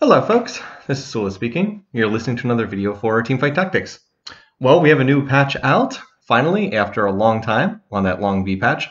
Hello folks, this is Sullla speaking. You're listening to another video for Teamfight Tactics. Well, we have a new patch out, finally, after a long time on that long V patch.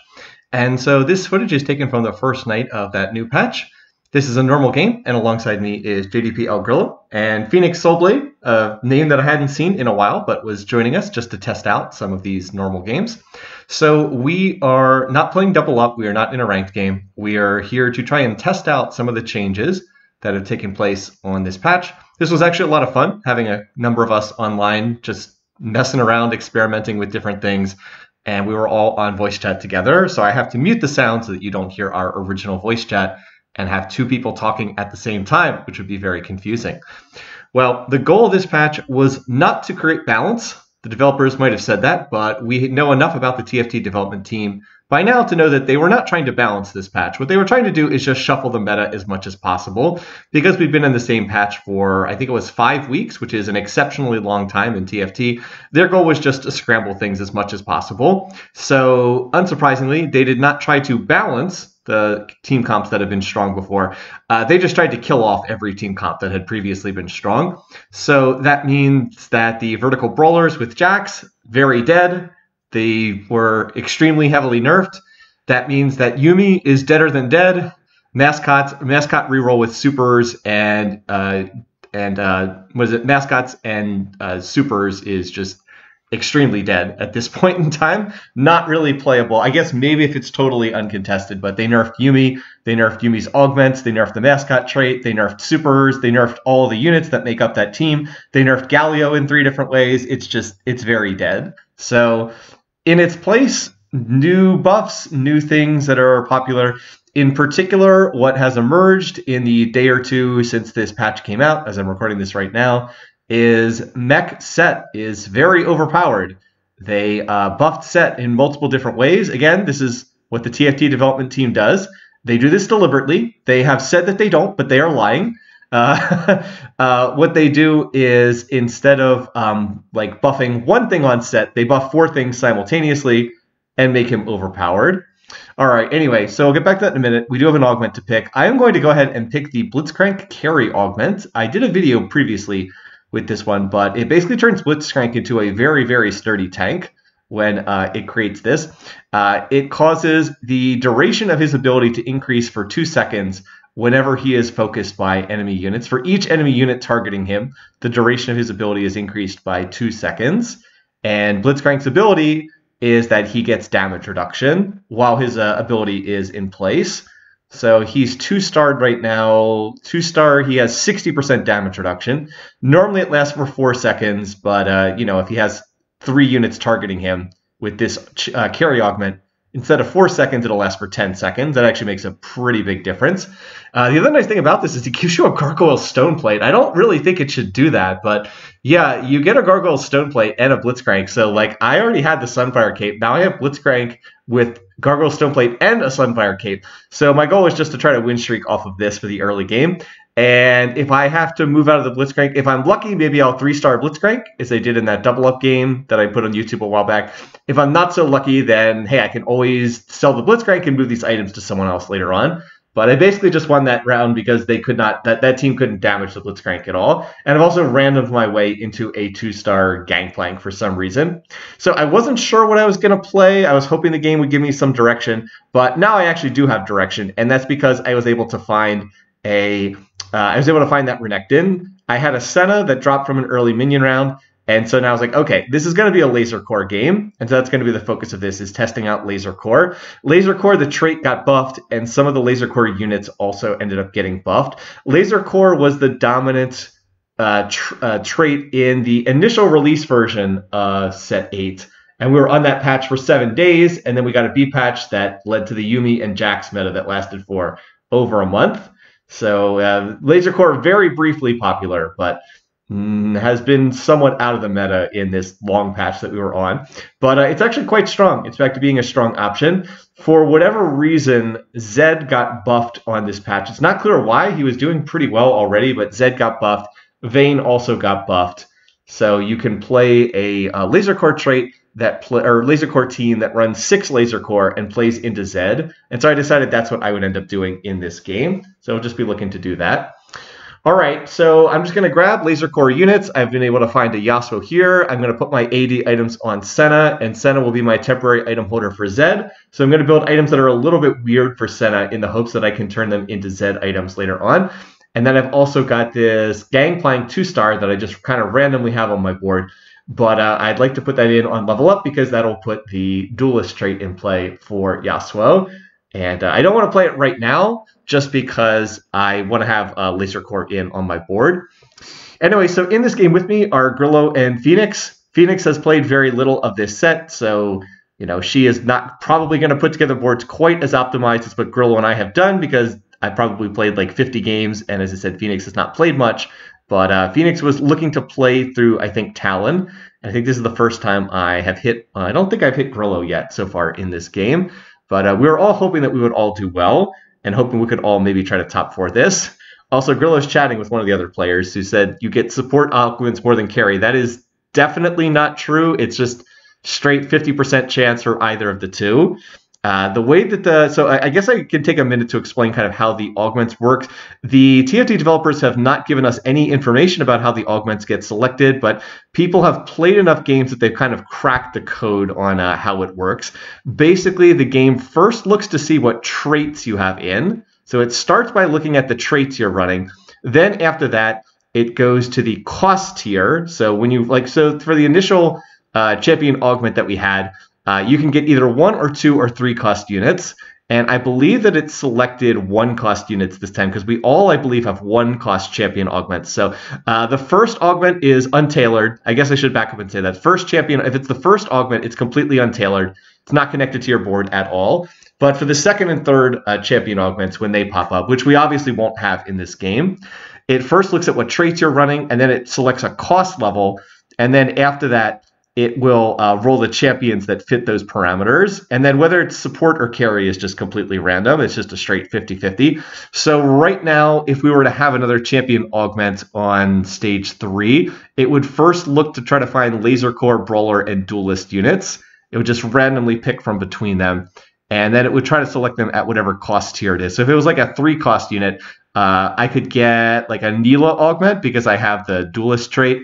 And so this footage is taken from the first night of that new patch. This is a normal game, and alongside me is JDP El Grillo and Phoenix Solblade, a name that I hadn't seen in a while, but was joining us just to test out some of these normal games. So we are not playing double up, we are not in a ranked game. We are here to try and test out some of the changes that have taken place on this patch. This was actually a lot of fun, having a number of us online just messing around, experimenting with different things. And we were all on voice chat together. So I have to mute the sound so that you don't hear our original voice chat and have two people talking at the same time, which would be very confusing. Well, the goal of this patch was not to create balance. The developers might have said that, but we know enough about the TFT development team by now to know that they were not trying to balance this patch. What they were trying to do is just shuffle the meta as much as possible. Because we've been in the same patch for, I think it was five weeks, which is an exceptionally long time in TFT, their goal was just to scramble things as much as possible. So, unsurprisingly, they did not try to balance the team comps that have been strong before. Uh, they just tried to kill off every team comp that had previously been strong. So that means that the vertical brawlers with Jax, very dead. They were extremely heavily nerfed. That means that Yuumi is deader than dead. Mascots mascot reroll with supers and uh, and uh, was it mascots and uh, supers is just extremely dead at this point in time. Not really playable. I guess maybe if it's totally uncontested, but they nerfed Yuumi, they nerfed Yuumi's augments, they nerfed the mascot trait, they nerfed supers, they nerfed all the units that make up that team. They nerfed Galio in three different ways. It's just it's very dead. So in its place, new buffs, new things that are popular. In particular, what has emerged in the day or two since this patch came out, as I'm recording this right now, is Mech Sett is very overpowered. They uh, buffed Sett in multiple different ways. Again, this is what the TFT development team does. They do this deliberately. They have said that they don't, but they are lying. Uh, uh, what they do is instead of um, like buffing one thing on Sett, they buff four things simultaneously and make him overpowered. All right, anyway, so we'll get back to that in a minute. We do have an augment to pick. I am going to go ahead and pick the Blitzcrank carry augment. I did a video previously with this one, but it basically turns Blitzcrank into a very, very sturdy tank when uh, it creates this. Uh, it causes the duration of his ability to increase for two seconds whenever he is focused by enemy units. For each enemy unit targeting him, the duration of his ability is increased by two seconds. And Blitzcrank's ability is that he gets damage reduction while his uh, ability is in place. So he's two starred right now. Two star, he has 60% damage reduction. Normally it lasts for four seconds, but uh, you know if he has three units targeting him with this uh, carry augment, instead of four seconds, it'll last for 10 seconds. That actually makes a pretty big difference. Uh, the other nice thing about this is it gives you a Gargoyle Stone Plate. I don't really think it should do that, but yeah, you get a Gargoyle Stone Plate and a Blitzcrank. So, like, I already had the Sunfire Cape. Now I have Blitzcrank with Gargoyle Stone Plate and a Sunfire Cape. So, my goal is just to try to win streak off of this for the early game. And if I have to move out of the Blitzcrank, if I'm lucky, maybe I'll three star Blitzcrank, as they did in that double up game that I put on YouTube a while back. If I'm not so lucky, then hey, I can always sell the Blitzcrank and move these items to someone else later on. But I basically just won that round because they could not that, that team couldn't damage the Blitzcrank at all. And I've also randomed my way into a two-star Gangplank for some reason. So I wasn't sure what I was gonna play. I was hoping the game would give me some direction, but now I actually do have direction, and that's because I was able to find a uh, I was able to find that Renekton. I had a Senna that dropped from an early minion round. And so now I was like, okay, this is going to be a laser corps game. And so that's going to be the focus of this is testing out laser corps. Laser corps, the trait got buffed and some of the laser corps units also ended up getting buffed. Laser corps was the dominant uh, tr- uh, trait in the initial release version uh, set eight. And we were on that patch for seven days. And then we got a B patch that led to the Yuumi and Jax meta that lasted for over a month. So uh, Laser Corps very briefly popular, but mm, has been somewhat out of the meta in this long patch that we were on. But uh, it's actually quite strong. It's back to being a strong option. For whatever reason, Zed got buffed on this patch. It's not clear why. He was doing pretty well already, but Zed got buffed. Vayne also got buffed. So you can play a, a laser corps trait that play or laser corps team that runs six laser corps and plays into Zed. And so I decided that's what I would end up doing in this game. So I'll just be looking to do that. All right, so I'm just going to grab laser corps units. I've been able to find a Yasuo here. I'm going to put my AD items on Senna, and Senna will be my temporary item holder for Zed. So I'm going to build items that are a little bit weird for Senna in the hopes that I can turn them into Zed items later on. And then I've also got this Gangplank 2-star that I just kind of randomly have on my board. But uh, I'd like to put that in on level up because that'll put the Duelist trait in play for Yasuo. And uh, I don't want to play it right now just because I want to have uh, Laser Corps in on my board. Anyway, so in this game with me are Grillo and Phoenix. Phoenix has played very little of this set, so you know she is not probably going to put together boards quite as optimized as what Grillo and I have done because I probably played like 50 games, and as I said, Phoenix has not played much. But uh, Phoenix was looking to play through, I think, Talon. I think this is the first time I have hit. Uh, I don't think I've hit Grillo yet so far in this game. But uh, we were all hoping that we would all do well and hoping we could all maybe try to top four this. Also, Grillo's chatting with one of the other players who said you get support augments more than carry. That is definitely not true. It's just straight 50% chance for either of the two. Uh, the way that the so I, I, guess I can take a minute to explain kind of how the augments work. The TFT developers have not given us any information about how the augments get selected, but people have played enough games that they've kind of cracked the code on uh, how it works. Basically, the game first looks to see what traits you have in. So it starts by looking at the traits you're running. Then after that, it goes to the cost tier. So when you like so for the initial uh, champion augment that we had, uh, you can get either one or two or three cost units. And I believe that it selected one cost units this time because we all, I believe, have one cost champion augment. So uh, the first augment is untailored. I guess I should back up and say that first champion, if it's the first augment, it's completely untailored. It's not connected to your board at all. But for the second and third uh, champion augments, when they pop up, which we obviously won't have in this game, it first looks at what traits you're running, and then it selects a cost level. And then after that, it will uh, roll the champions that fit those parameters. And then whether it's support or carry is just completely random. It's just a straight 50 50. So, right now, if we were to have another champion augment on stage three, it would first look to try to find laser corps, brawler, and duelist units. It would just randomly pick from between them. And then it would try to select them at whatever cost tier it is. So, if it was like a three cost unit, uh, I could get like a Nilah augment because I have the duelist trait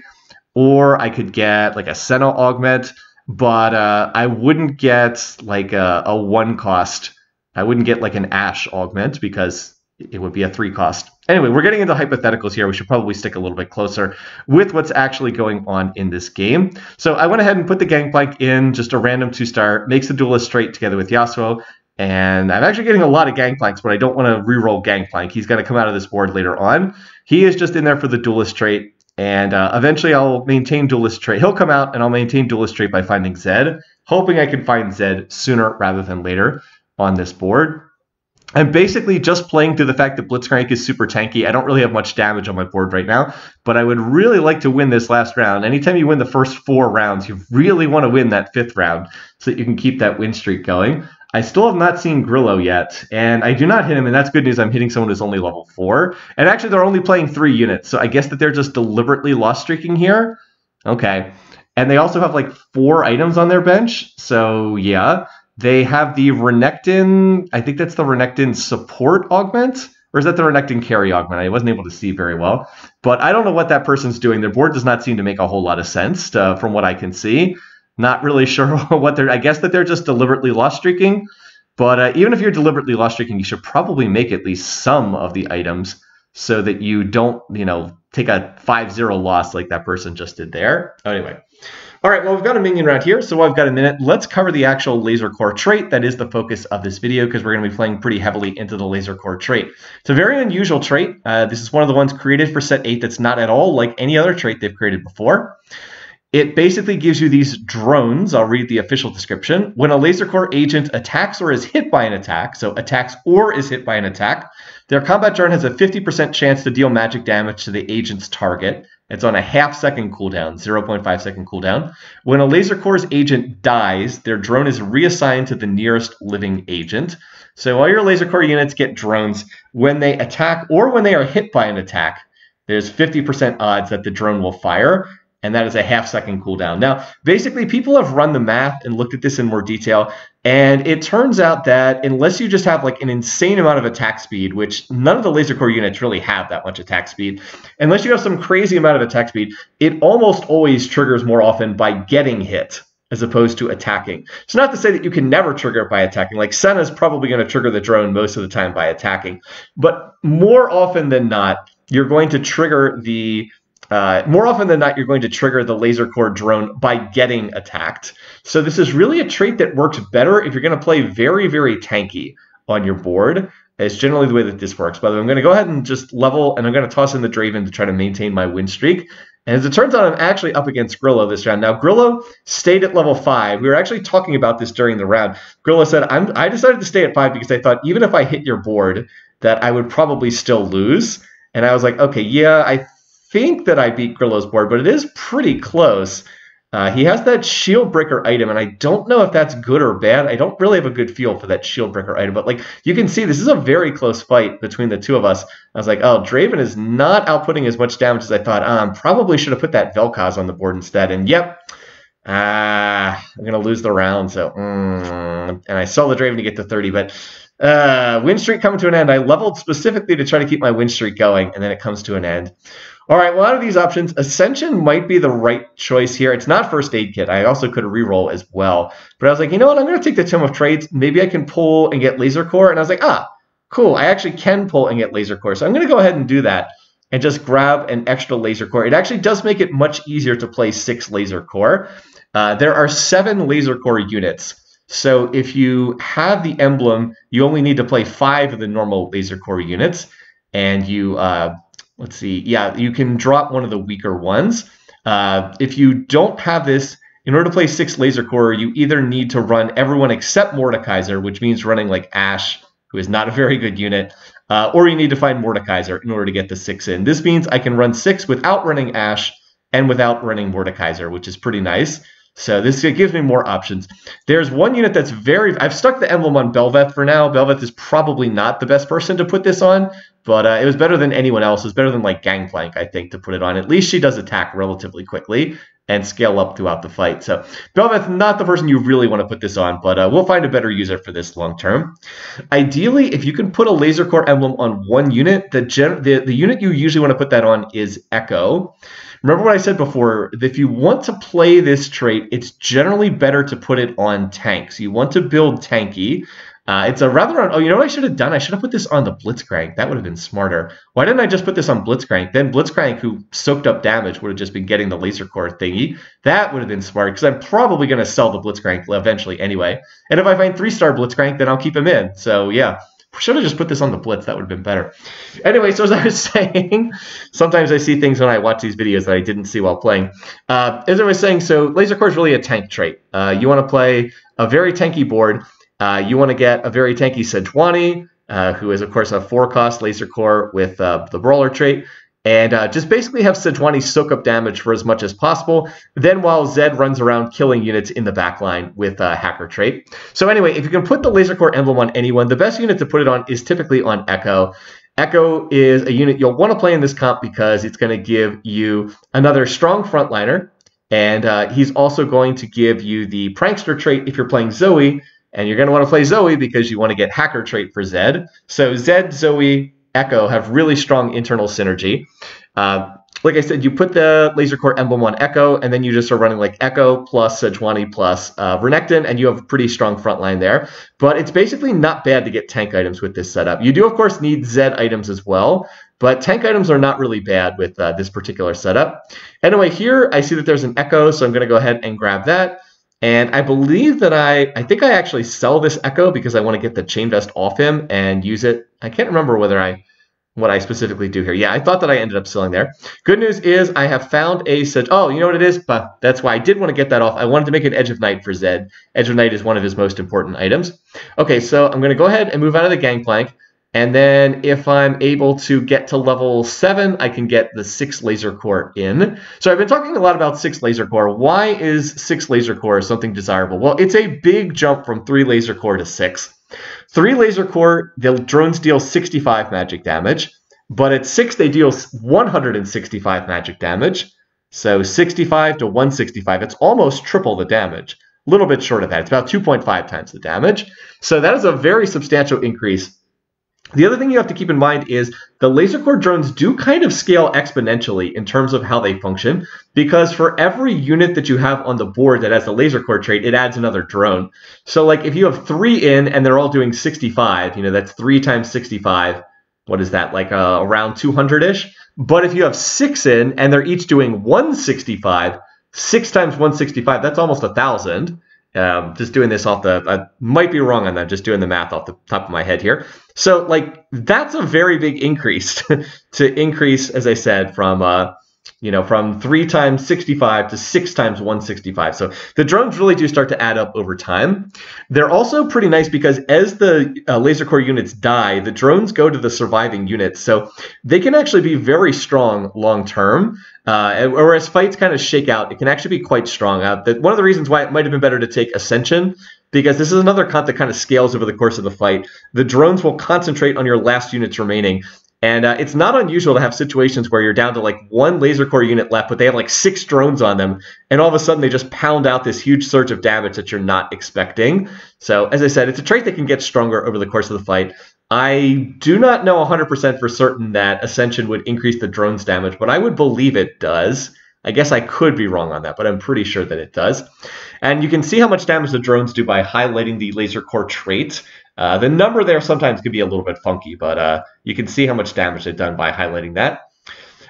or I could get like a Senna augment, but uh, I wouldn't get like a, a one cost. I wouldn't get like an Ashe augment because it would be a three cost. Anyway, we're getting into hypotheticals here. We should probably stick a little bit closer with what's actually going on in this game. So I went ahead and put the Gangplank in just a random two star, makes the duelist straight together with Yasuo. And I'm actually getting a lot of Gangplanks, but I don't want to reroll Gangplank. He's going to come out of this board later on. He is just in there for the duelist trait. And uh, eventually I'll maintain Duelist Trait. He'll come out and I'll maintain Duelist Trait by finding Zed, hoping I can find Zed sooner rather than later on this board. I'm basically just playing through the fact that Blitzcrank is super tanky. I don't really have much damage on my board right now, but I would really like to win this last round. Anytime you win the first four rounds, you really want to win that fifth round so that you can keep that win streak going. I still have not seen Grillo yet, and I do not hit him, and that's good news. I'm hitting someone who's only level four. And actually, they're only playing three units, so I guess that they're just deliberately lost streaking here. Okay. And they also have like four items on their bench, so yeah. They have the Renekton, I think that's the Renekton support augment, or is that the Renekton carry augment? I wasn't able to see very well. But I don't know what that person's doing. Their board does not seem to make a whole lot of sense to, uh, from what I can see. Not really sure what they're. I guess that they're just deliberately lost streaking. But uh, even if you're deliberately lost streaking, you should probably make at least some of the items so that you don't, you know, take a 5-0 loss like that person just did there. Anyway. All right, well, we've got a minion around here, so I've got a minute. Let's cover the actual laser corps trait. That is the focus of this video because we're going to be playing pretty heavily into the laser corps trait. It's a very unusual trait. Uh, this is one of the ones created for set 8 that's not at all like any other trait they've created before. It basically gives you these drones. I'll read the official description. When a laser corps agent attacks or is hit by an attack, so attacks or is hit by an attack, their combat drone has a 50% chance to deal magic damage to the agent's target. It's on a half second cooldown, 0.5 second cooldown. When a laser corps's agent dies, their drone is reassigned to the nearest living agent. So all your laser corps units get drones when they attack or when they are hit by an attack. There's 50% odds that the drone will fire and that is a half second cooldown. Now, basically, people have run the math and looked at this in more detail, and it turns out that unless you just have like an insane amount of attack speed, which none of the laser corps units really have that much attack speed, unless you have some crazy amount of attack speed, it almost always triggers more often by getting hit as opposed to attacking. It's not to say that you can never trigger it by attacking. Like Senna's probably going to trigger the drone most of the time by attacking, but more often than not, you're going to trigger the uh, more often than not, you're going to trigger the laser corps drone by getting attacked. So this is really a trait that works better if you're going to play very, very tanky on your board. It's generally the way that this works. By the way, I'm going to go ahead and just level, and I'm going to toss in the Draven to try to maintain my win streak. And as it turns out, I'm actually up against Grillo this round. Now, Grillo stayed at level 5. We were actually talking about this during the round. Grillo said, I'm, I decided to stay at 5 because I thought even if I hit your board, that I would probably still lose. And I was like, okay, yeah, I think that I beat Grillo's board, but it is pretty close. Uh, he has that shield breaker item, and I don't know if that's good or bad. I don't really have a good feel for that shield breaker item, but like you can see, this is a very close fight between the two of us. I was like, oh, Draven is not outputting as much damage as I thought. Um, probably should have put that Vel'Koz on the board instead. And yep, uh, I'm gonna lose the round. So, mm, and I saw the Draven to get to 30, but uh, win streak coming to an end. I leveled specifically to try to keep my win streak going, and then it comes to an end. All right, well, out of these options, Ascension might be the right choice here. It's not First Aid Kit. I also could reroll as well. But I was like, you know what? I'm going to take the Tome of Trades. Maybe I can pull and get Laser Corps. And I was like, ah, cool. I actually can pull and get Laser Corps. So I'm going to go ahead and do that and just grab an extra Laser Corps. It actually does make it much easier to play six Laser Corps. Uh, there are seven Laser Corps units. So if you have the emblem, you only need to play five of the normal Laser Corps units. And you uh, let's see. Yeah, you can drop one of the weaker ones. Uh, if you don't have this, in order to play six laser corps, you either need to run everyone except Mordekaiser, which means running like Ashe, who is not a very good unit, uh, or you need to find Mordekaiser in order to get the six in. This means I can run six without running Ashe and without running Mordekaiser, which is pretty nice. So this gives me more options. There's one unit that's very. I've stuck the emblem on Bel'Veth for now. Bel'Veth is probably not the best person to put this on, but uh, it was better than anyone else. It was better than like Gangplank, I think, to put it on. At least she does attack relatively quickly and scale up throughout the fight. So Bel'Veth, not the person you really want to put this on, but uh, we'll find a better user for this long term. Ideally, if you can put a laser corps emblem on one unit, the, the, the unit you usually want to put that on is Ekko. Remember what I said before, if you want to play this trait, it's generally better to put it on tanks. You want to build tanky. Uh, it's a rather on. Oh, you know what I should have done? I should have put this on the Blitzcrank. That would have been smarter. Why didn't I just put this on Blitzcrank? Then Blitzcrank, who soaked up damage, would have just been getting the laser corps thingy. That would have been smart because I'm probably going to sell the Blitzcrank eventually anyway. And if I find three star Blitzcrank, then I'll keep him in. So yeah, should have just put this on the blitz. That would have been better. Anyway, so as I was saying, sometimes I see things when I watch these videos that I didn't see while playing. Uh, as I was saying, so laser corps is really a tank trait. Uh, you want to play a very tanky board. Uh, you want to get a very tanky Sejuani, uh, who is of course a four cost laser corps with uh, the brawler trait and uh, just basically have Sejuani soak up damage for as much as possible. Then while Zed runs around killing units in the backline with a hacker trait. So anyway, if you can put the laser corps emblem on anyone, the best unit to put it on is typically on Ekko. Ekko is a unit you'll want to play in this comp because it's going to give you another strong frontliner, and uh, he's also going to give you the prankster trait if you're playing Zoe, and you're going to want to play Zoe because you want to get hacker trait for Zed. So Zed, Zoe, Ekko have really strong internal synergy. Uh, like I said, you put the laser corps emblem on Ekko, and then you just are running like Ekko plus Sejuani plus uh, Renekton, and you have a pretty strong front line there. But it's basically not bad to get tank items with this setup. You do, of course, need Zed items as well, but tank items are not really bad with uh, this particular setup. Anyway, here I see that there's an Ekko, so I'm going to go ahead and grab that. And I believe that I, I think I actually sell this Ekko because I want to get the chain vest off him and use it. I can't remember whether I, what I specifically do here. Yeah, I thought that I ended up selling there. Good news is I have found a such, oh, you know what it is? But that's why I did want to get that off. I wanted to make an Edge of Night for Zed. Edge of Night is one of his most important items. Okay, so I'm going to go ahead and move out of the Gangplank. And then if I'm able to get to level 7, I can get the 6 laser corps in. So I've been talking a lot about 6 laser corps. Why is 6 laser corps something desirable? Well, it's a big jump from 3 laser corps to 6. 3 laser corps, the drones deal 65 magic damage. But at 6, they deal 165 magic damage. So 65 to 165, it's almost triple the damage. A little bit short of that. It's about 2.5 times the damage. So that is a very substantial increase the other thing you have to keep in mind is the laser corps drones do kind of scale exponentially in terms of how they function, because for every unit that you have on the board that has the laser corps trait, it adds another drone. So like if you have three in and they're all doing 65, you know, that's three times 65. What is that, like uh, around 200-ish? But if you have six in and they're each doing 165, six times 165, that's almost a thousand. Um, just doing this off the, I might be wrong on that, just doing the math off the top of my head here. So, like, that's a very big increase to increase, as I said, from uh, you know, from three times 65 to six times 165. So the drones really do start to add up over time. They're also pretty nice because as the uh, laser corps units die, the drones go to the surviving units. So they can actually be very strong long term. Uh, or as fights kind of shake out, it can actually be quite strong. Uh, the, one of the reasons why it might have been better to take Ascension because this is another comp that kind of scales over the course of the fight. The drones will concentrate on your last units remaining, and uh, it's not unusual to have situations where you're down to like one laser corps unit left, but they have like six drones on them, and all of a sudden they just pound out this huge surge of damage that you're not expecting. So, as I said, it's a trait that can get stronger over the course of the fight. I do not know 100% for certain that Ascension would increase the drone's damage, but I would believe it does. I guess I could be wrong on that, but I'm pretty sure that it does. And you can see how much damage the drones do by highlighting the laser corps trait. Uh, the number there sometimes can be a little bit funky, but uh, you can see how much damage they've done by highlighting that.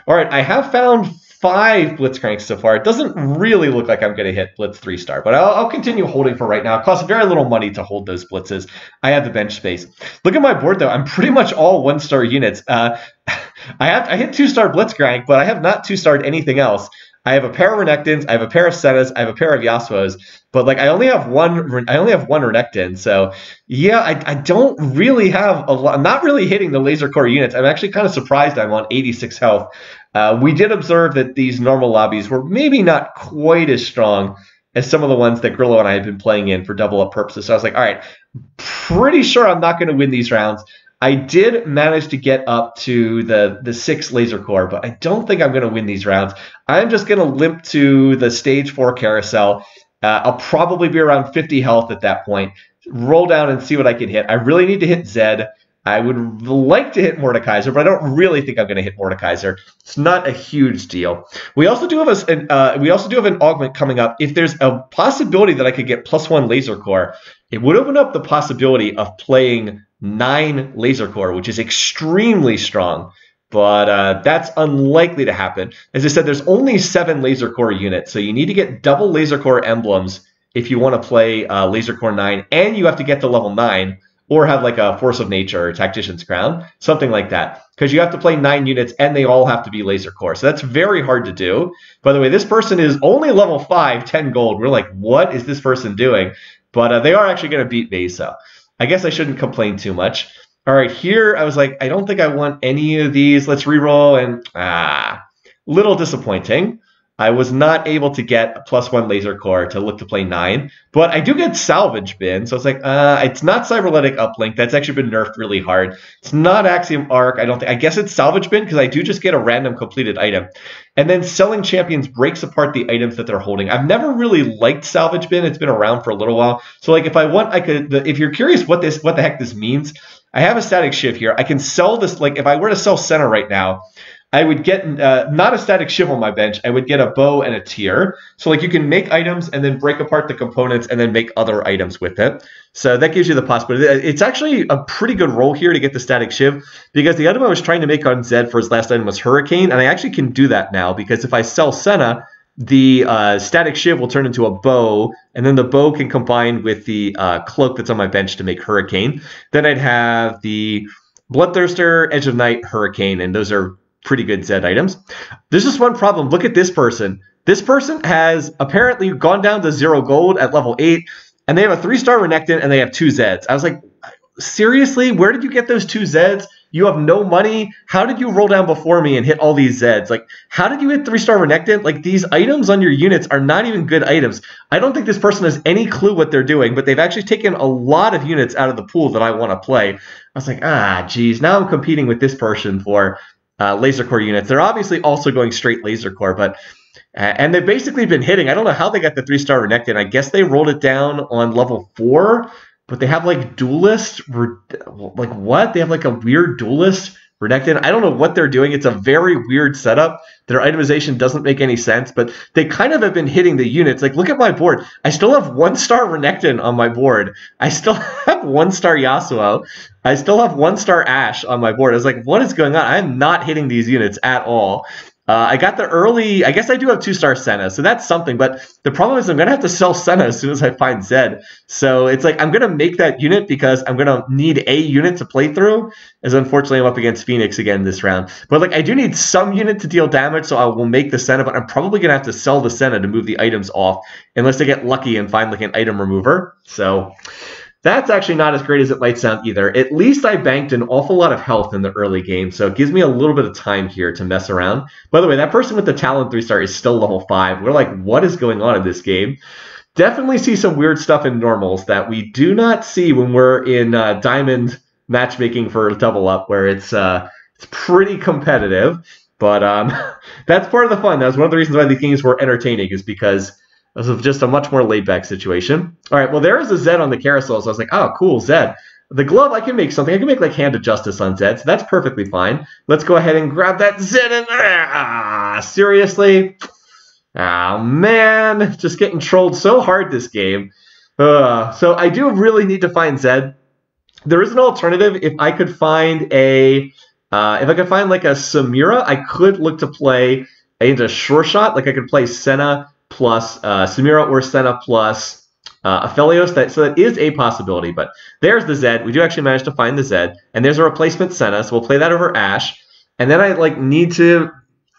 All right, I have found five Blitzcranks so far. It doesn't really look like I'm going to hit Blitz 3 star, but I'll, I'll, continue holding for right now. It costs very little money to hold those Blitzes. I have the bench space. Look at my board, though. I'm pretty much all one star units. Uh, I have I hit two star Blitzcrank, but I have not two starred anything else. I have a pair of Renekton's, I have a pair of Sennas, I have a pair of Yasuo's, but like I only have one I only have one Renekton. So yeah, I, I don't really have a lot I'm not really hitting the laser corps units. I'm actually kind of surprised I'm on 86 health. Uh, we did observe that these normal lobbies were maybe not quite as strong as some of the ones that Grillo and I had been playing in for double up purposes. So I was like, all right, pretty sure I'm not going to win these rounds. I did manage to get up to the the six laser corps, but I don't think I'm going to win these rounds. I'm just going to limp to the stage four carousel. Uh, I'll probably be around 50 health at that point. Roll down and see what I can hit. I really need to hit Zed. I would like to hit Mordekaiser, but I don't really think I'm going to hit Mordekaiser. It's not a huge deal. We also do have a, an, uh, we also do have an augment coming up. If there's a possibility that I could get plus one laser corps, it would open up the possibility of playing nine laser corps, which is extremely strong. But uh, that's unlikely to happen. As I said, there's only seven laser corps units, so you need to get double laser corps emblems if you want to play uh, laser corps nine, and you have to get to level nine or have like a force of nature or tactician's crown, something like that. Because you have to play nine units and they all have to be laser corps. So that's very hard to do. By the way, this person is only level 5, 10 gold. We're like, what is this person doing? But uh, they are actually going to beat me, so I guess I shouldn't complain too much. All right, here I was like, I don't think I want any of these. Let's re-roll, and ah, little disappointing. I was not able to get a plus one laser corps to look to play nine, but I do get salvage bin. So it's like, uh, it's not cybernetic uplink. That's actually been nerfed really hard. It's not axiom arc. I don't think. I guess it's salvage bin because I do just get a random completed item, and then selling champions breaks apart the items that they're holding. I've never really liked salvage bin. It's been around for a little while. So like, if I want, I could. If you're curious what this, what the heck this means, I have a static shiv here. I can sell this. Like, if I were to sell Senna right now. I would get uh, not a static shiv on my bench. I would get a bow and a tear. So like you can make items and then break apart the components and then make other items with it. So that gives you the possibility. It's actually a pretty good roll here to get the static shiv because the item I was trying to make on Zed for his last item was Hurricane, and I actually can do that now because if I sell Senna, the uh, static shiv will turn into a bow, and then the bow can combine with the uh, cloak that's on my bench to make Hurricane. Then I'd have the Bloodthirster, Edge of Night, Hurricane, and those are pretty good Zed items. There's just one problem. Look at this person. This person has apparently gone down to zero gold at level eight, and they have a three star Renekton and they have two Zeds. I was like, seriously, where did you get those two Zeds? You have no money. How did you roll down before me and hit all these Zeds? Like, how did you hit three star Renekton? Like, these items on your units are not even good items. I don't think this person has any clue what they're doing, but they've actually taken a lot of units out of the pool that I want to play. I was like, ah, geez, now I'm competing with this person for uh, laser corps units. They're obviously also going straight laser corps, but And they've basically been hitting. I don't know how they got the three star Renekton. I guess they rolled it down on level four, but they have like duelist. Like what? They have like a weird duelist Renekton. I don't know what they're doing. It's a very weird setup. Their itemization doesn't make any sense, but they kind of have been hitting the units. Like, look at my board. I still have one star Renekton on my board. I still have one star Yasuo. I still have one star Ashe on my board. I was like, what is going on? I'm not hitting these units at all. Uh, I got the early. I guess I do have two star Senna, so that's something. But the problem is, I'm gonna have to sell Senna as soon as I find Zed. So it's like I'm gonna make that unit because I'm gonna need a unit to play through. As unfortunately, I'm up against Phoenix again this round. But like I do need some unit to deal damage, so I will make the Senna. But I'm probably gonna have to sell the Senna to move the items off, unless I get lucky and find like an item remover. So that's actually not as great as it might sound either. At least I banked an awful lot of health in the early game, so it gives me a little bit of time here to mess around. By the way, that person with the Talon 3 star is still level 5. We're like, what is going on in this game? Definitely see some weird stuff in normals that we do not see when we're in uh, Diamond matchmaking for Double Up, where it's uh, it's pretty competitive. But um, that's part of the fun. That's one of the reasons why these games were entertaining, is because this is just a much more laid back situation. All right, well, there is a Zed on the carousel, so I was like, oh, cool, Zed. The glove, I can make something. I can make like Hand of Justice on Zed, so that's perfectly fine. Let's go ahead and grab that Zed and ah, seriously? Oh man, just getting trolled so hard this game. Uh, so I do really need to find Zed. There is an alternative. If I could find a, uh, if I could find like a Samira, I could look to play into Sure Shot. Like I could play Senna plus uh, Samira or Senna plus uh, Aphelios. That, so that is a possibility. But there's the Zed. We do actually manage to find the Zed. And there's a replacement Senna. So we'll play that over Ashe. And then I like need to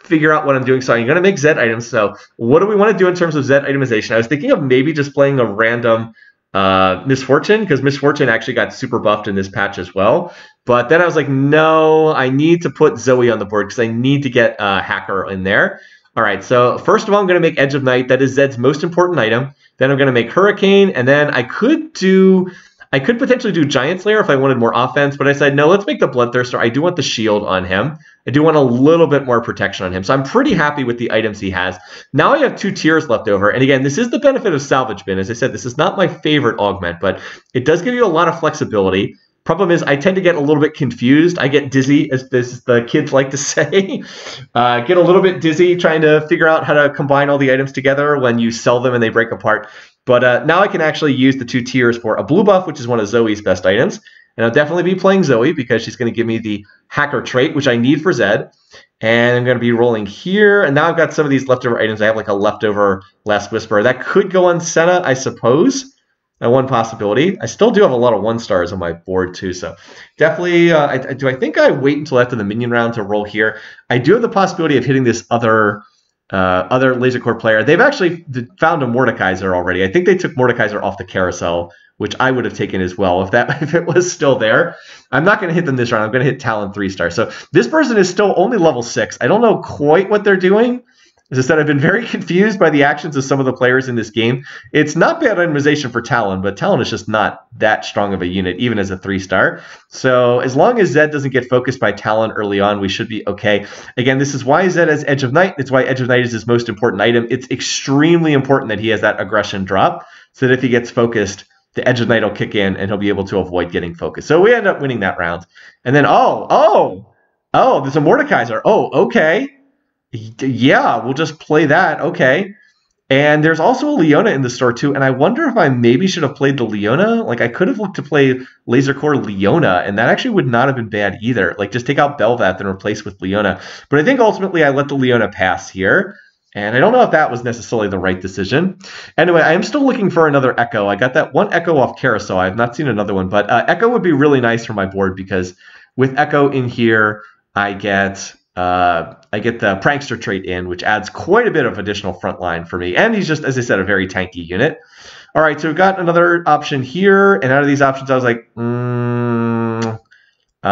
figure out what I'm doing. So I'm going to make Zed items. So what do we want to do in terms of Zed itemization? I was thinking of maybe just playing a random uh, Miss Fortune because Miss Fortune actually got super buffed in this patch as well. But then I was like, no, I need to put Zoe on the board because I need to get uh, Hacker in there. All right, so first of all, I'm going to make Edge of Night. That is Zed's most important item. Then I'm going to make Hurricane, and then I could do, I could potentially do Giant Slayer if I wanted more offense, but I said, no, let's make the Bloodthirster. I do want the shield on him. I do want a little bit more protection on him. So I'm pretty happy with the items he has. Now I have two tears left over. And again, this is the benefit of Salvage Bin. As I said, this is not my favorite augment, but it does give you a lot of flexibility. Problem is, I tend to get a little bit confused. I get dizzy, as, as the kids like to say. uh, get a little bit dizzy trying to figure out how to combine all the items together when you sell them and they break apart. But uh, now I can actually use the two tears for a blue buff, which is one of Zoe's best items. And I'll definitely be playing Zoe because she's going to give me the hacker trait, which I need for Zed. And I'm going to be rolling here. And now I've got some of these leftover items. I have like a leftover Last Whisper. That could go on Senna, I suppose one possibility. I still do have a lot of one stars on my board too, so definitely. Uh, I, do I think I wait until after the minion round to roll here? I do have the possibility of hitting this other uh, other laser core player. They've actually found a Mordekaiser already. I think they took Mordekaiser off the carousel, which I would have taken as well if that if it was still there. I'm not going to hit them this round. I'm going to hit Talon three star. So this person is still only level six. I don't know quite what they're doing. As I said, I've been very confused by the actions of some of the players in this game. It's not bad itemization for Talon, but Talon is just not that strong of a unit, even as a three star. So as long as Zed doesn't get focused by Talon early on, we should be okay. Again, this is why Zed has Edge of Night. It's why Edge of Night is his most important item. It's extremely important that he has that aggression drop, so that if he gets focused, the Edge of Night will kick in and he'll be able to avoid getting focused. So we end up winning that round. And then, oh, oh, oh, there's a Mordekaiser. Oh, okay yeah, we'll just play that. Okay. And there's also a Leona in the store too. And I wonder if I maybe should have played the Leona. Like I could have looked to play Laser Corps Leona, and that actually would not have been bad either. Like just take out Bel'Veth and replace with Leona. But I think ultimately I let the Leona pass here. And I don't know if that was necessarily the right decision. Anyway, I am still looking for another Ekko. I got that one Ekko off Carousel. I have not seen another one, but uh, Ekko would be really nice for my board because with Ekko in here, I get uh, I get the prankster trait in, which adds quite a bit of additional front line for me. And he's just, as I said, a very tanky unit. All right, so we've got another option here. And out of these options, I was like, mm, uh,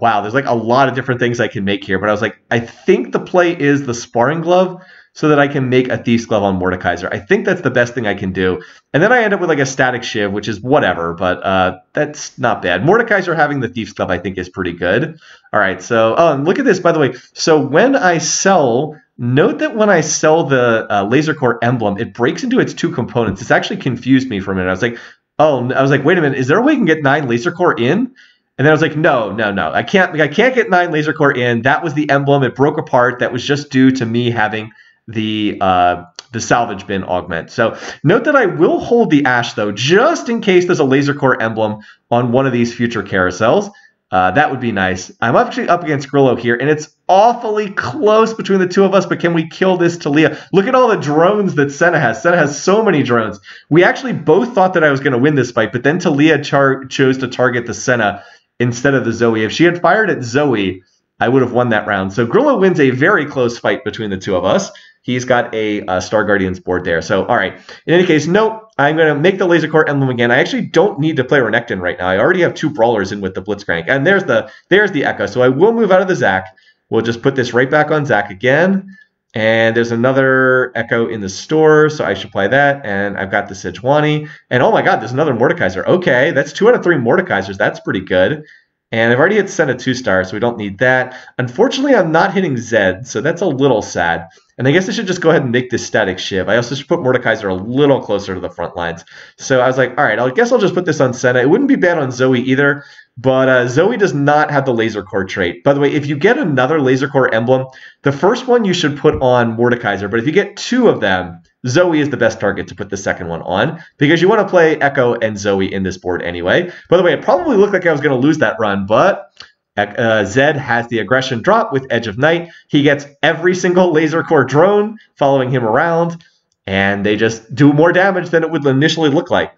wow, there's like a lot of different things I can make here. But I was like, I think the play is the sparring glove so that I can make a Thief's Glove on Mordekaiser. I think that's the best thing I can do. And then I end up with like a Static Shiv, which is whatever, but uh, that's not bad. Mordekaiser having the Thief's Glove, I think, is pretty good. All right, so oh, look at this, by the way. So when I sell Note that when I sell the uh, laser corps emblem, it breaks into its two components. This actually confused me for a minute. I was like, oh, I was like, wait a minute, is there a way you can get nine laser corps in? And then I was like, no, no, no, I can't. I can't get nine laser corps in. That was the emblem. It broke apart. That was just due to me having the uh, the salvage bin augment. So note that I will hold the ashe though, just in case there's a laser corps emblem on one of these future carousels. Uh, that would be nice. I'm actually up against Grillo here, and it's awfully close between the two of us, but can we kill this Taliyah? Look at all the drones that Senna has. Senna has so many drones. We actually both thought that I was going to win this fight, but then Taliyah char- chose to target the Senna instead of the Zoe. If she had fired at Zoe, I would have won that round. So Grillo wins a very close fight between the two of us. He's got a, a Star Guardians board there. So, all right. In any case, nope. I'm going to make the Laser Corps emblem again. I actually don't need to play Renekton right now. I already have two Brawlers in with the Blitzcrank. And there's the there's the Ekko. So I will move out of the Zac. We'll just put this right back on Zac again. And there's another Ekko in the store, so I should play that. And I've got the Sejuani. And oh my god, there's another Mordekaiser. Okay, that's two out of three Mordekaisers. That's pretty good. And I've already hit Senna two star, so we don't need that. Unfortunately, I'm not hitting Zed, so that's a little sad. And I guess I should just go ahead and make this static shiv. I also should put Mordekaiser a little closer to the front lines. So I was like, all right, I guess I'll just put this on Senna. It wouldn't be bad on Zoe either, but uh, Zoe does not have the laser corps trait. By the way, if you get another laser corps emblem, the first one you should put on Mordekaiser, but if you get two of them, Zoe is the best target to put the second one on because you want to play Ekko and Zoe in this board anyway. By the way, it probably looked like I was going to lose that run, but uh, Zed has the aggression drop with Edge of Night. He gets every single laser corps drone following him around, and they just do more damage than it would initially look like.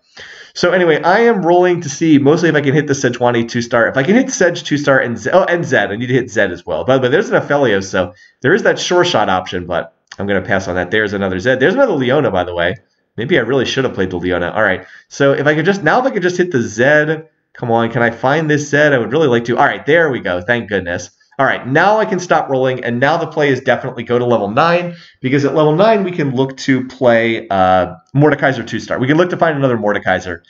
So anyway, I am rolling to see mostly if I can hit the Sejuani two star. If I can hit Sedge two star and Z- oh and Zed, I need to hit Zed as well. By the way, there's an Aphelios, so there is that sure shot option, but I'm going to pass on that. There's another Zed. There's another Leona, by the way. Maybe I really should have played the Leona. All right. So if I could just, now if I could just hit the Zed, come on, can I find this set? I would really like to. All right, there we go. Thank goodness. All right, now I can stop rolling, and now the play is definitely go to level 9, because at level 9 we can look to play uh, Mordekaiser 2-star. We can look to find another Mordekaiser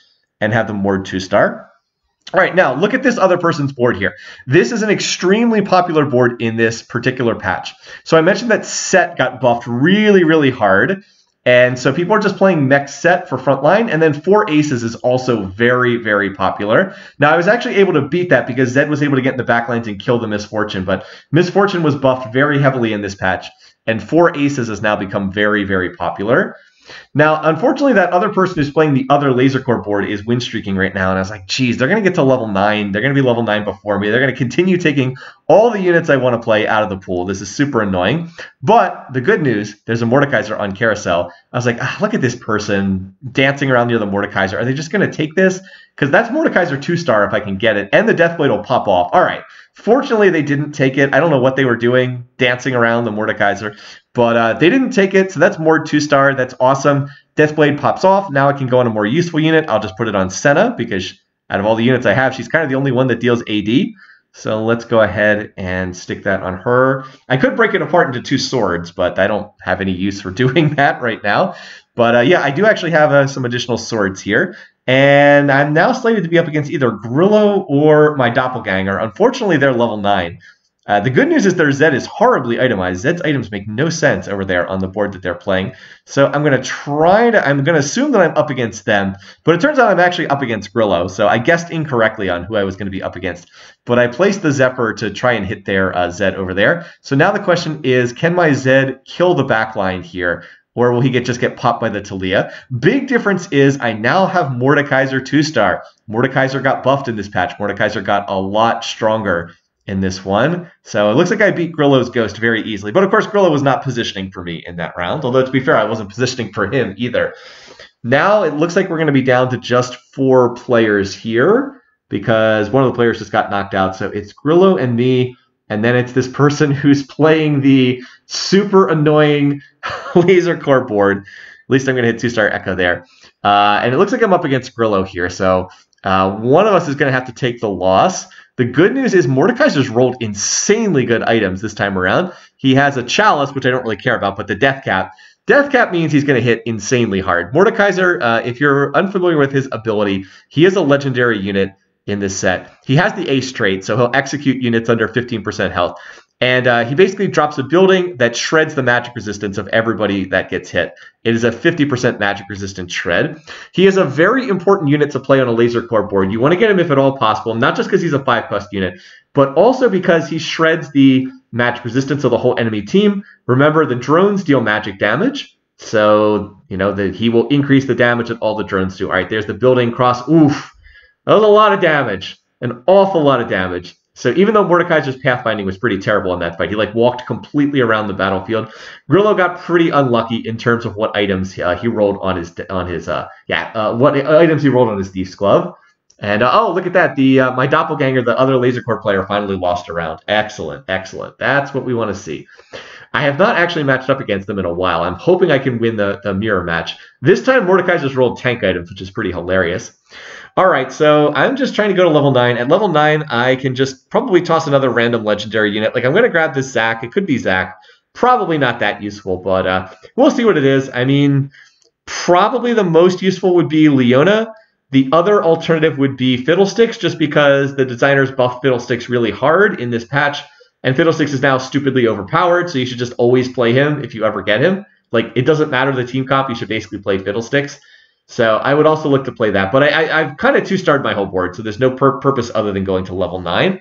and have them Mord 2-star. All right, now look at this other person's board here. This is an extremely popular board in this particular patch. So I mentioned that Sett got buffed really, really hard. And so people are just playing mech Sett for frontline, and then four aces is also very, very popular. Now I was actually able to beat that because Zed was able to get in the backlines and kill the miss fortune. But miss fortune was buffed very heavily in this patch, and four aces has now become very, very popular. Now, unfortunately, that other person who's playing the other laser corps board is win streaking right now. And I was like, geez, they're going to get to level 9. They're going to be level 9 before me. They're going to continue taking all the units I want to play out of the pool. This is super annoying. But the good news, there's a Mordekaiser on Carousel. I was like, ah, look at this person dancing around near the Mordekaiser. Are they just going to take this? Because that's Mordekaiser 2 star if I can get it. And the Deathblade will pop off. All right. Fortunately, they didn't take it. I don't know what they were doing, dancing around the Mordekaiser, but uh, they didn't take it. So that's Mord two star. That's awesome. Deathblade pops off. Now I can go on a more useful unit. I'll just put it on Senna because out of all the units I have, she's kind of the only one that deals AD. So let's go ahead and stick that on her. I could break it apart into two swords, but I don't have any use for doing that right now. But uh, yeah, I do actually have uh, some additional swords here. And I'm now slated to be up against either Grillo or my doppelganger. Unfortunately, they're level 9. Uh, the good news is their Zed is horribly itemized. Zed's items make no sense over there on the board that they're playing. So I'm going to try to, I'm going to assume that I'm up against them. But it turns out I'm actually up against Grillo. So I guessed incorrectly on who I was going to be up against. But I placed the Zephyr to try and hit their uh, Zed over there. So now the question is, can my Zed kill the backline here? or will he get just get popped by the Taliyah? Big difference is I now have Mordekaiser two star. Mordekaiser got buffed in this patch. Mordekaiser got a lot stronger in this one. So it looks like I beat Grillo's Ghost very easily. But of course, Grillo was not positioning for me in that round. Although to be fair, I wasn't positioning for him either. Now it looks like we're going to be down to just four players here because one of the players just got knocked out. So it's Grillo and me and then it's this person who's playing the super annoying laser corps board. At least I'm going to hit two star ekko there. Uh, and it looks like I'm up against Grillo here. So uh, one of us is going to have to take the loss. The good news is Mordekaiser's rolled insanely good items this time around. He has a chalice, which I don't really care about, but the death cap. Death cap means he's going to hit insanely hard. Mordekaiser, uh, if you're unfamiliar with his ability, he is a legendary unit in this set. He has the ace trait, so he'll execute units under 15% health. And uh, he basically drops a building that shreds the magic resistance of everybody that gets hit. It is a 50% magic resistant shred. He is a very important unit to play on a laser corps board. You want to get him if at all possible, not just because he's a 5 cost unit, but also because he shreds the magic resistance of the whole enemy team. Remember, the drones deal magic damage. So, you know, that he will increase the damage that all the drones do. All right, there's the building cross. Oof. That was a lot of damage. An awful lot of damage. So even though Mordekaiser's pathfinding was pretty terrible in that fight, he like walked completely around the battlefield. Grillo got pretty unlucky in terms of what items uh, he rolled on his on his uh yeah uh, what items he rolled on his thief's glove. And uh, oh look at that the uh, my doppelganger the other laser corps player finally lost a round. Excellent, excellent. That's what we want to see. I have not actually matched up against them in a while. I'm hoping I can win the, the mirror match. This time Mordekaiser's rolled tank items, which is pretty hilarious. All right, so I'm just trying to go to level 9. At level 9, I can just probably toss another random legendary unit. Like, I'm going to grab this Zac. It could be Zac. Probably not that useful, but uh, we'll see what it is. I mean, probably the most useful would be Leona. The other alternative would be Fiddlesticks, just because the designers buffed Fiddlesticks really hard in this patch, and Fiddlesticks is now stupidly overpowered, so you should just always play him if you ever get him. Like, it doesn't matter the team comp, you should basically play Fiddlesticks. So I would also look to play that. But I, have kind of two-starred my whole board, so there's no pur- purpose other than going to level 9.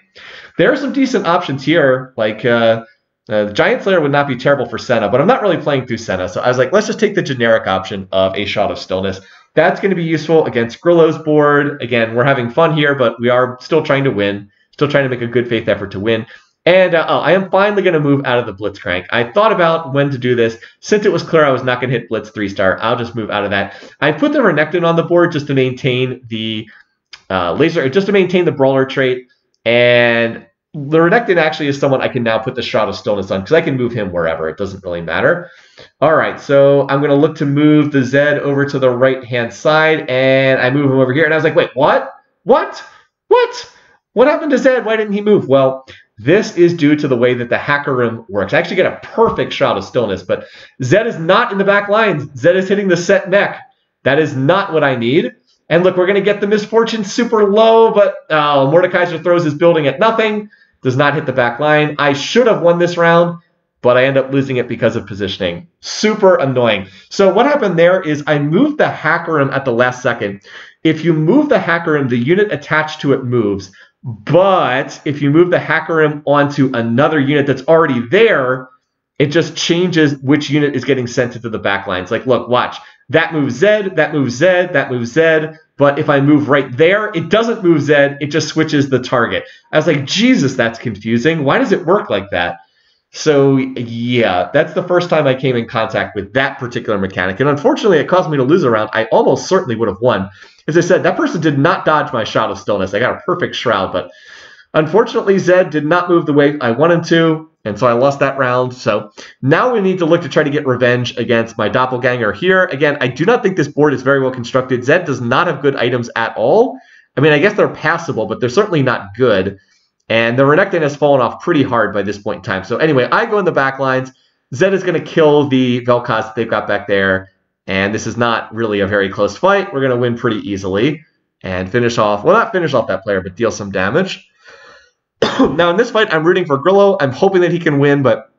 There are some decent options here, like uh, uh, the Giant Slayer would not be terrible for Senna, but I'm not really playing through Senna. So I was like, let's just take the generic option of a Shroud of Stillness. That's going to be useful against Grillo's board. Again, we're having fun here, but we are still trying to win, still trying to make a good faith effort to win. And uh, oh, I am finally going to move out of the Blitzcrank. I thought about when to do this. Since it was clear I was not going to hit Blitz 3 star, I'll just move out of that. I put the Renekton on the board just to maintain the uh, laser, just to maintain the Brawler trait. And the Renekton actually is someone I can now put the Shroud of Stillness on because I can move him wherever. It doesn't really matter. All right, so I'm going to look to move the Zed over to the right-hand side, and I move him over here. And I was like, wait, what? What? What? What happened to Zed? Why didn't he move? Well, this is due to the way that the hacker room works. I actually get a perfect shroud of stillness, but Zed is not in the back lines. Zed is hitting the Sett mech. That is not what I need. And look, we're going to get the Miss Fortune super low, but oh, Mordekaiser throws his building at nothing, does not hit the back line. I should have won this round, but I end up losing it because of positioning. Super annoying. So what happened there is I moved the hacker room at the last second. If you move the hacker room, the unit attached to it moves. But if you move the hacker onto another unit that's already there, it just changes which unit is getting sent into the back lines. Like, look, watch. That moves Zed, that moves Zed, that moves Zed. But if I move right there, it doesn't move Zed, it just switches the target. I was like, Jesus, that's confusing. Why does it work like that? So, yeah, that's the first time I came in contact with that particular mechanic. And unfortunately, it caused me to lose a round. I almost certainly would have won as I said, that person did not dodge my shroud of stillness. I got a perfect shroud, but unfortunately, Zed did not move the way I wanted to, and so I lost that round. So now we need to look to try to get revenge against my doppelganger here. Again, I do not think this board is very well constructed. Zed does not have good items at all. I mean, I guess they're passable, but they're certainly not good. And the Renekton has fallen off pretty hard by this point in time. So anyway, I go in the back lines. Zed is going to kill the Vel'Koz that they've got back there. And this is not really a very close fight. We're going to win pretty easily and finish off, well, not finish off that player, but deal some damage. now, in this fight, I'm rooting for Grillo. I'm hoping that he can win, but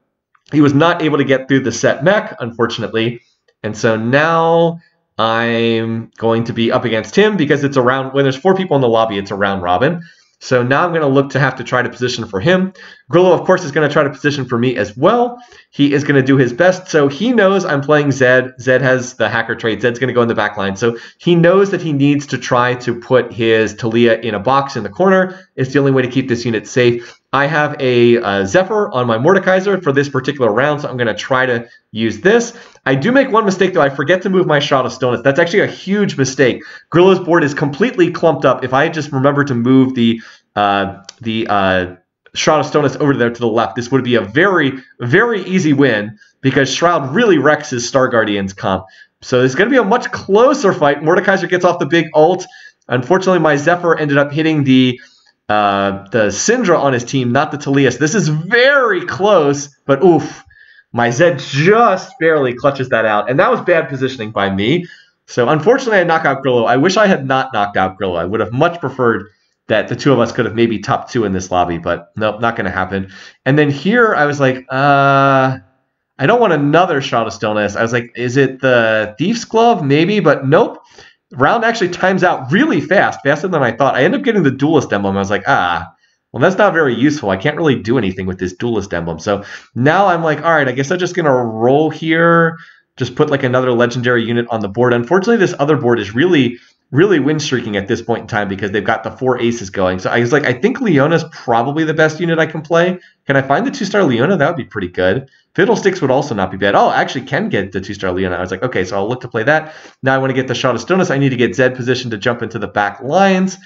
he was not able to get through the Sett mech, unfortunately. And so now I'm going to be up against him because it's around, when there's four people in the lobby, it's a round robin. So now I'm going to look to have to try to position for him. Grillo, of course, is going to try to position for me as well. He is going to do his best. So he knows I'm playing Zed. Zed has the hacker trait. Zed's going to go in the back line. So he knows that he needs to try to put his Taliyah in a box in the corner. It's the only way to keep this unit safe. I have a, a Zephyr on my Mordekaiser for this particular round, so I'm going to try to use this. I do make one mistake, though. I forget to move my Shroud of Stillness. That's actually a huge mistake. Grillo's board is completely clumped up. If I just remember to move the uh, the uh, Shroud of Stillness over there to the left, this would be a very, very easy win because Shroud really wrecks his Star Guardians comp. So it's going to be a much closer fight. Mordekaiser gets off the big ult. Unfortunately, my Zephyr ended up hitting the uh, the Syndra on his team, not the Taliyah. This is very close, but oof, my Zed just barely clutches that out, and that was bad positioning by me. So unfortunately, I knock out Grillo. I wish I had not knocked out Grillo. I would have much preferred that the two of us could have maybe top two in this lobby, but nope, not going to happen. And then here I was like, uh, I don't want another Shroud of Stillness. I was like, is it the Thief's Glove? Maybe, but nope. Round actually times out really fast, faster than I thought. I ended up getting the Duelist Emblem. I was like, ah, well, that's not very useful. I can't really do anything with this Duelist Emblem. So now I'm like, all right, I guess I'm just going to roll here, just put like another Legendary unit on the board. Unfortunately, this other board is really really win streaking at this point in time because they've got the four aces going. So I was like, I think Leona's probably the best unit I can play. Can I find the two star Leona? That would be pretty good. Fiddlesticks would also not be bad. Oh, I actually can get the two star Leona. I was like, okay, so I'll look to play that. Now I want to get the Shroud of Stillness. I need to get Zed positioned to jump into the back lines.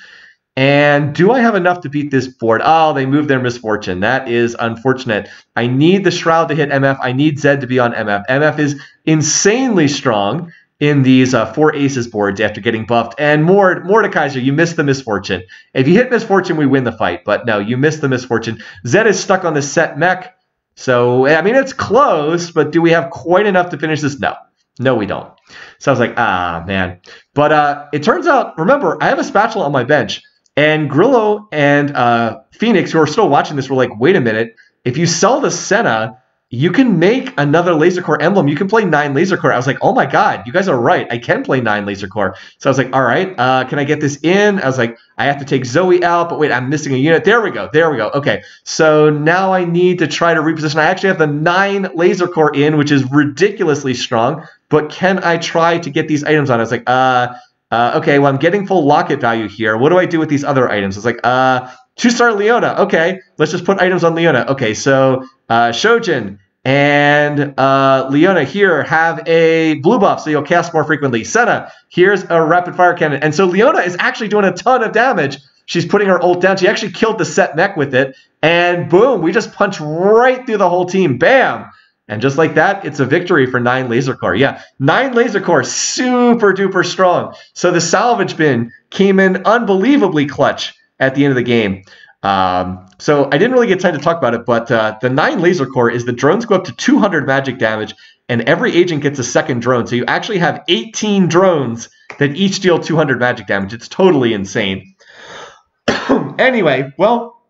And do I have enough to beat this board? Oh, they moved their Miss Fortune. That is unfortunate. I need the Shroud to hit MF. I need Zed to be on MF. MF is insanely strong in these uh, four aces boards after getting buffed. And Mord, Mordekaiser, you missed the Miss Fortune. If you hit Miss Fortune, we win the fight. But no, you missed the Miss Fortune. Zed is stuck on the Sett mech. So, I mean, it's close, but do we have quite enough to finish this? No. No, we don't. So I was like, ah, man. But uh, it turns out, remember, I have a spatula on my bench. And Grillo and uh, Phoenix, who are still watching this, were like, wait a minute. If you sell the Senna, you can make another laser corps emblem. You can play nine laser corps. I was like, oh my god, you guys are right. I can play nine laser corps. So I was like, all right, uh, can I get this in? I was like, I have to take Zoe out, but wait, I'm missing a unit. There we go. There we go. Okay, so now I need to try to reposition. I actually have the nine laser corps in, which is ridiculously strong. But can I try to get these items on? I was like, uh, uh, okay, well, I'm getting full locket value here. What do I do with these other items? I was like, uh, two star Leona. Okay, let's just put items on Leona. Okay, so uh, Shojin and uh, Leona here have a blue buff, so you'll cast more frequently. Senna, here's a rapid fire cannon. And so Leona is actually doing a ton of damage. She's putting her ult down. She actually killed the Sett mech with it. And boom, we just punch right through the whole team. Bam! And just like that, it's a victory for nine laser corps. Yeah, nine laser corps, super duper strong. So the salvage bin came in unbelievably clutch at the end of the game. Um, so I didn't really get time to talk about it, but uh, the nine laser corps is the drones go up to 200 magic damage, and every agent gets a second drone. So you actually have 18 drones that each deal 200 magic damage. It's totally insane. anyway, well,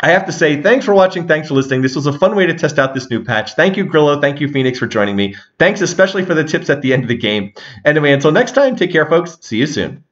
I have to say, thanks for watching. Thanks for listening. This was a fun way to test out this new patch. Thank you, Grillo. Thank you, Phoenix, for joining me. Thanks especially for the tips at the end of the game. Anyway, until next time, take care, folks. See you soon.